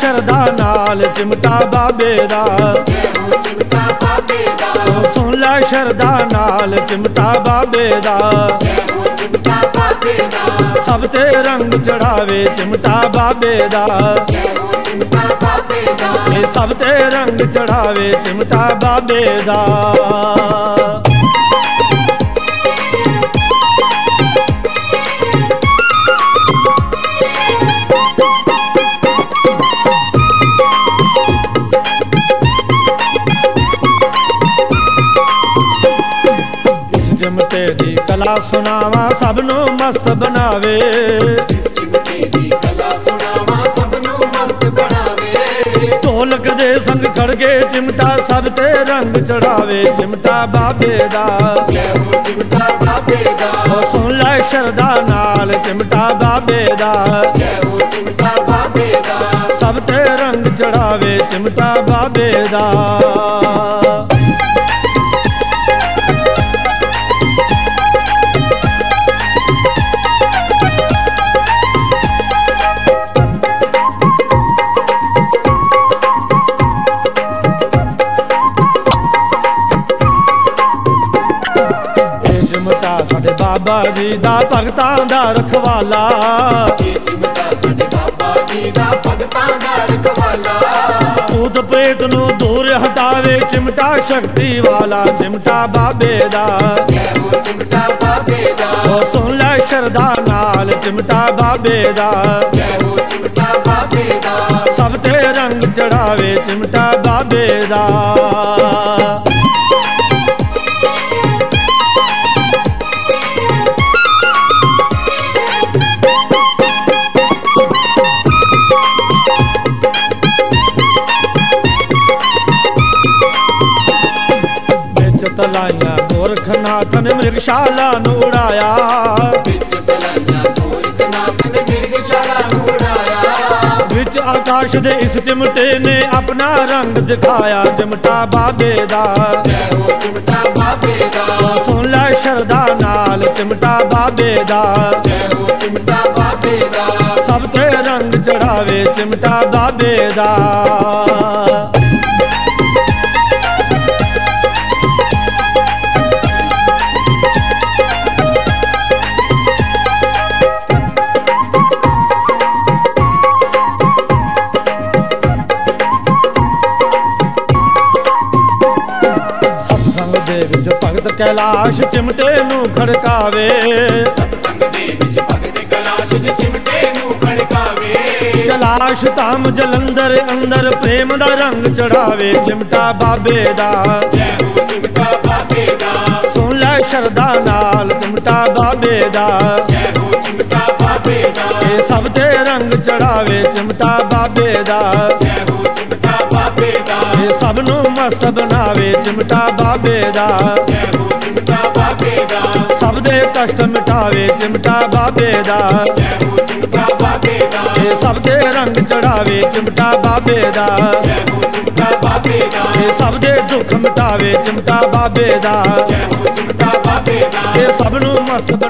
ਸ਼ਰਦਾ ਨਾਲ ਚਿਮਟਾ ਬਾਬੇ ਦਾ। ਜੈ ਸੁਣ ਲੈ ਸ਼ਰਦਾ ਨਾਲ ਚਿਮਟਾ ਬਾਬੇ ਦਾ। ਜੈ ਸਭ ਤੇ ਰੰਗ ਚੜਾਵੇ ਚਿਮਟਾ ਬਾਬੇ ਦਾ ਜੈ ਚਿਮਟਾ ਬਾਬੇ ਦਾ। ਇਹ ਸਭ ਤੇ ਰੰਗ ਚੜਾਵੇ ਚਿਮਟਾ ਬਾਬੇ ਦਾ। ਕਲਾ ਸੁਣਾਵਾ ਸਭ ਨੂੰ ਮਸਤ ਬਣਾਵੇ। ਇਸ ਚਿਮਟੇ ਦੀ ਕਲਾ ਸੁਣਾਵਾ ਢੋਲਕ ਦੇ ਸੰਗ ਖੜਗੇ ਚਿਮਟਾ ਸਭ ਤੇ ਰੰਗ ਚੜਾਵੇ। ਚਿਮਟਾ ਬਾਬੇ ਦਾ। ਜੈ ਹੋ ਚਿਮਟਾ ਬਾਬੇ ਦਾ ਉਹ ਸੁਣ ਲੈ ਸ਼ਰਦਾ ਨਾਲ ਚਿਮਟਾ ਬਾਬੇ ਦਾ ਜੈ ਹੋ ਚਿਮਟਾ ਬਾਬੇ ਦਾ। ਸਭ ਤੇ ਰੰਗ ਚੜਾਵੇ, ਚਿਮਟਾ ਬਾਬੇ ਦਾ। ਬਾਬਾ ਜੀ ਦਾ ਭਗਤਾਂ ਦਾ ਰਖਵਾਲਾ। ਇਹ ਚਿਮਟਾ ਸਾਡੇ ਬਾਬਾ ਜੀ ਦਾ ਭਗਤਾਂ ਦਾ ਰਖਵਾਲਾ ਭੂਤ ਪ੍ਰੇਤ ਨੂੰ ਦੂਰ ਹਟਾਵੇ, ਚਿਮਟਾ ਸ਼ਕਤੀ ਵਾਲਾ, ਚਿਮਟਾ ਬਾਬੇ ਦਾ। ਜੈ ਹੋ ਚਿਮਟਾ ਬਾਬੇ ਦਾ ਉਹ ਸੁਣ ਲੈ ਸ਼ਰਧਾ ਨਾਲ ਚਿਮਟਾ ਬਾਬੇ ਦਾ ਜੈ ਹੋ ਚਿਮਟਾ ਬਾਬੇ ਦਾ। ਸਭ ਤੇ ਰੰਗ ਚੜਾਵੇ, ਚਿਮਟਾ ਬਾਬੇ ਦਾ। ਤਲਾਈਆਂ ਗੋਰਖਨਾਥ ਨੇ ਮਿਰਗਸ਼ਾਲਾ ਨੂੰ ਉਡਾਇਆ। ਵਿੱਚ ਤਲਾਈਆਂ ਗੋਰਖਨਾਥ ਨੇ ਮਿਰਗਸ਼ਾਲਾ ਨੂੰ ਉਡਾਇਆ। ਵਿੱਚ ਆਕਾਸ਼ ਦੇ ਇਸ ਚਿਮਟੇ ਨੇ ਆਪਣਾ ਰੰਗ ਦਿਖਾਇਆ ਚਿਮਟਾ ਬਾਬੇ ਦਾ। ਜੈ ਹੋ ਚਿਮਟਾ ਬਾਬੇ ਦਾ। ਸੁਣ ਲੈ ਸ਼ਰਦਾ ਨਾਲ ਚਿਮਟਾ ਬਾਬੇ ਦਾ। ਜੈ ਹੋ ਚਿਮਟਾ ਬਾਬੇ ਦਾ। ਸਭ ਤੇ ਰੰਗ ਚੜਾਵੇ ਚਿਮਟਾ ਬਾਬੇ ਦਾ। ਵਿੱਚ ਭਗਤ ਕੈਲਾਸ਼ ਚਿਮਟੇ ਨੂੰ ਖੜਕਾਵੇ। ਸਤਸੰਗ ਦੇ ਵਿੱਚ ਭਗਤ ਕਲਾਸ਼ ਚਿਮਟੇ ਨੂੰ ਖੜਕਾਵੇ ਕੈਲਾਸ਼ ਧਾਮ ਜਲੰਧਰ ਅੰਦਰ ਪ੍ਰੇਮ ਦਾ ਰੰਗ ਚੜਾਵੇ, ਚਿਮਟਾ ਬਾਬੇ ਦਾ। ਜੈ ਹੋ ਚਿਮਟਾ ਬਾਬੇ ਦਾ ਸੁਣ ਲੈ ਸ਼ਰਦਾ ਨਾਲ ਚਿਮਟਾ ਬਾਬੇ ਦਾ ਜੈ ਹੋ ਚਿਮਟਾ ਬਾਬੇ ਦਾ। ਇਹ ਸਭ ਤੇ ਰੰਗ ਚੜਾਵੇ, ਚਿਮਟਾ ਬਾਬੇ ਦਾ। ਸਭ ਨੂੰ ਮਸਤ ਬਣਾਵੇ, ਚਿਮਟਾ ਬਾਬੇ ਦਾ। ਜੈ ਹੋ ਚਿਮਟਾ ਬਾਬੇ ਦਾ ਸਭ ਦੇ ਕਸ਼ਟ ਮਿਟਾਵੇ, ਚਿਮਟਾ ਬਾਬੇ ਦਾ। ਜੈ ਹੋ ਚਿਮਟਾ ਬਾਬੇ ਦਾ ਇਹ ਸਭ ਦੇ ਰੰਗ ਚੜਾਵੇ, ਚਿਮਟਾ ਬਾਬੇ ਦਾ। ਜੈ ਹੋ ਚਿਮਟਾ ਬਾਬੇ ਦਾ ਇਹ ਸਭ ਦੇ ਦੁੱਖ ਮਿਟਾਵੇ, ਚਿਮਟਾ ਬਾਬੇ ਦਾ। ਜੈ ਹੋ ਚਿਮਟਾ ਬਾਬੇ ਦਾ ਇਹ ਸਭ ਨੂੰ ਮਸਤ